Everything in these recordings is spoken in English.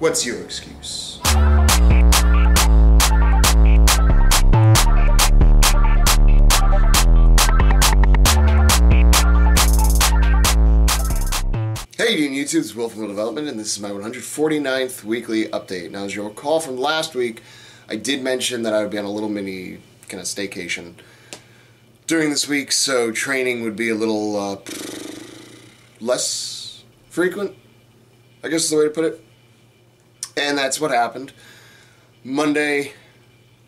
What's your excuse? Hey YouTube, it's Will from Will Development, and this is my 149th weekly update. Now, as you'll recall from last week, I did mention that I would be on a little mini kind of staycation during this week, so training would be a little uh, less frequent, I guess is the way to put it. And that's what happened. Monday,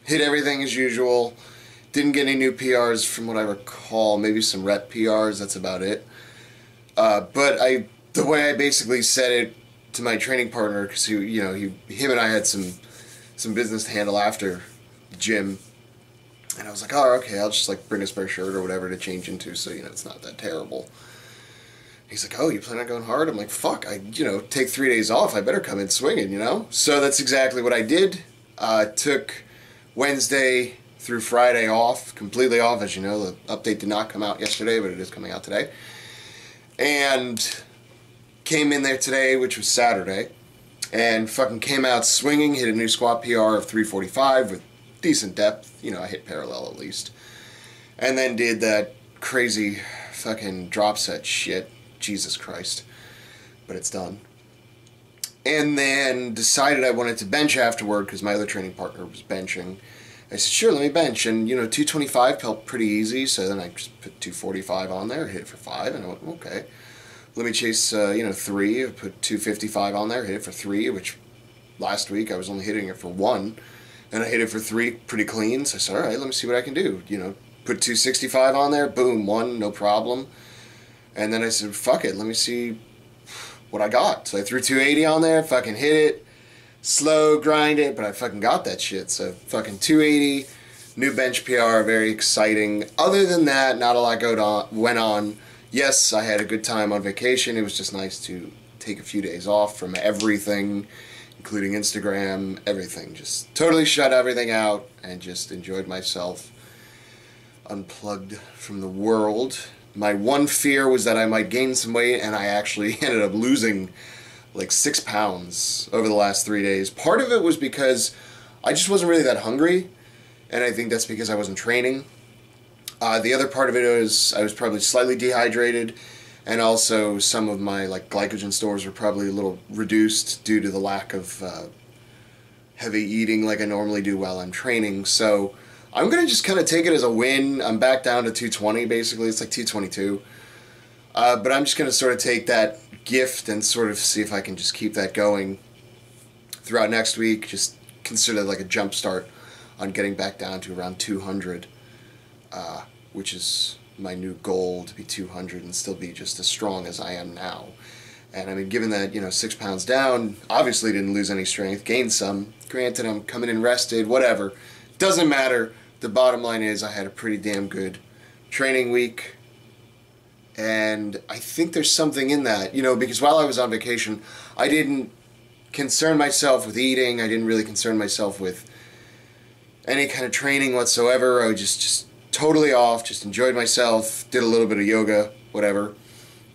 hit everything as usual. Didn't get any new PRs from what I recall. Maybe some rep PRs, that's about it. Uh, but I, the way I basically said it to my training partner, because he, you know, he, him and I had some, some business to handle after the gym, and I was like, oh, okay, I'll just like bring a spare shirt or whatever to change into, so you know it's not that terrible. He's like, oh, you plan on going hard? I'm like, fuck, I, you know, take three days off. I better come in swinging, you know? So that's exactly what I did. Uh, took Wednesday through Friday off, completely off. As you know, the update did not come out yesterday, but it is coming out today. And came in there today, which was Saturday, and fucking came out swinging, hit a new squat PR of 345 with decent depth. You know, I hit parallel at least. And then did that crazy fucking drop set shit Jesus Christ. But it's done. And then decided I wanted to bench afterward because my other training partner was benching. I said, sure, let me bench. And, you know, 225 felt pretty easy, so then I just put 245 on there, hit it for five, and I went, okay. Let me chase, uh, you know, three, put 255 on there, hit it for three, which last week I was only hitting it for one. And I hit it for three pretty clean, so I said, all right, let me see what I can do. You know, put 265 on there, boom, one, no problem. And then I said, fuck it, let me see what I got. So I threw 280 on there, fucking hit it, slow, grind it, but I fucking got that shit. So fucking 280, new bench PR, very exciting. Other than that, not a lot go on, went on. Yes, I had a good time on vacation. It was just nice to take a few days off from everything, including Instagram, everything. Just totally shut everything out and just enjoyed myself, unplugged from the world my one fear was that I might gain some weight, and I actually ended up losing like six pounds over the last three days. Part of it was because I just wasn't really that hungry, and I think that's because I wasn't training. Uh, the other part of it was I was probably slightly dehydrated, and also some of my like glycogen stores were probably a little reduced due to the lack of uh, heavy eating like I normally do while I'm training. So I'm gonna just kind of take it as a win. I'm back down to 220 basically. It's like 222. Uh, but I'm just gonna sort of take that gift and sort of see if I can just keep that going throughout next week. Just consider like a jump start on getting back down to around 200, uh, which is my new goal to be 200 and still be just as strong as I am now. And I mean, given that, you know, six pounds down, obviously didn't lose any strength, gained some. Granted, I'm coming in rested, whatever. Doesn't matter the bottom line is I had a pretty damn good training week. And I think there's something in that, you know, because while I was on vacation, I didn't concern myself with eating. I didn't really concern myself with any kind of training whatsoever. I was just, just totally off, just enjoyed myself, did a little bit of yoga, whatever,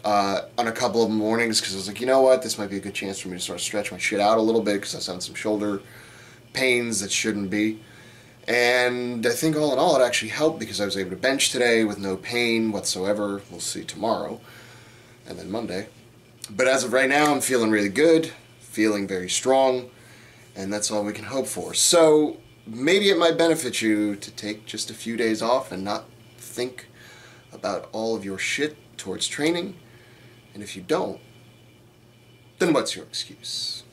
uh, on a couple of mornings because I was like, you know what, this might be a good chance for me to sort of stretch my shit out a little bit because I was having some shoulder pains that shouldn't be. And I think all in all, it actually helped because I was able to bench today with no pain whatsoever. We'll see tomorrow and then Monday. But as of right now, I'm feeling really good, feeling very strong, and that's all we can hope for. So maybe it might benefit you to take just a few days off and not think about all of your shit towards training. And if you don't, then what's your excuse?